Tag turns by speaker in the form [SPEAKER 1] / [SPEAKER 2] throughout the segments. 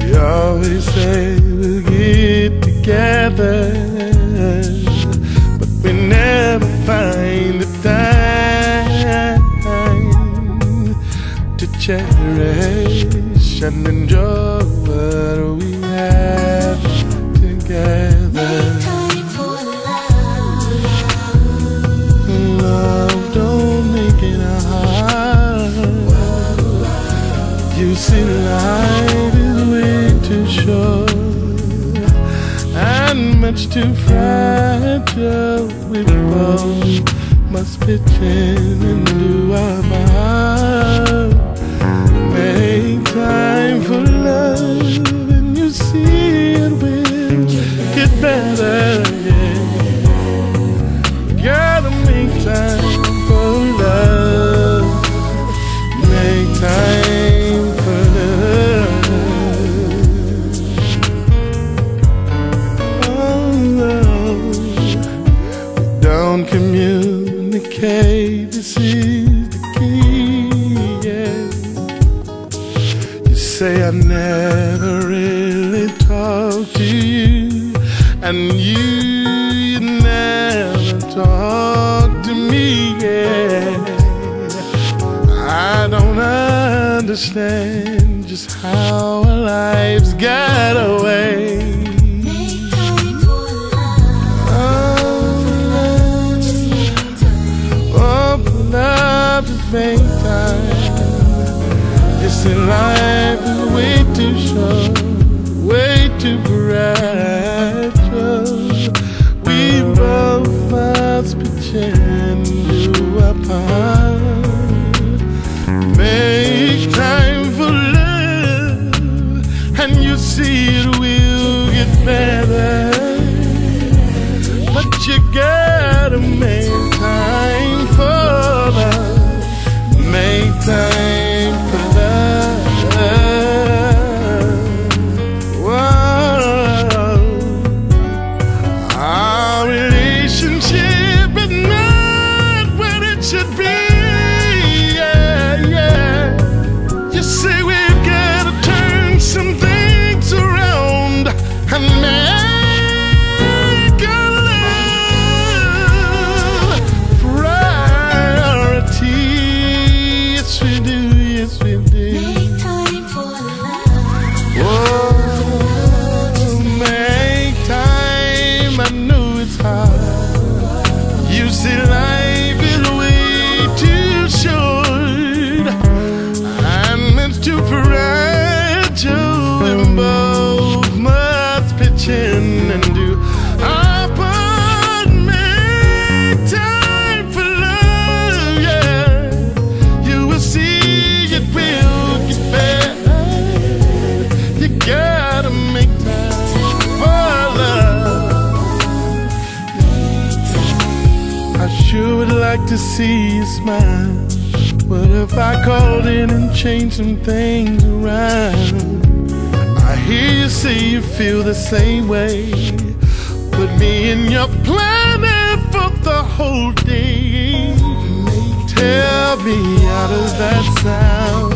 [SPEAKER 1] We always say we'll get together, but we never find the time to cherish and enjoy what we have together. Love don't make it hard. You see, life is way too short and much too fragile. We both must in and do our part. Make time Communicate. This is the key. Yeah. You say I never really talk to you, and you, you never talk to me. Yeah, I don't understand just how our lives got away. Make time. This in life is way too short, way too fragile. We both must pretend to part. Make time for love, and you see it will get better. But you gotta make like to see you smile. What if I called in and changed some things around? I hear you say you feel the same way. Put me in your planet for the whole day. Tell me how does that sound?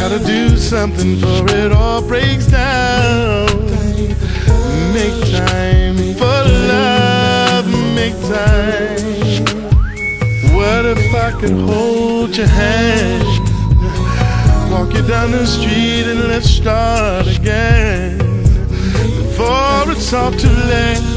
[SPEAKER 1] Gotta do something for it all breaks down. Make time for love, make time. If I could hold your hand? Walk you down the street and let's start again. Before it's all too late.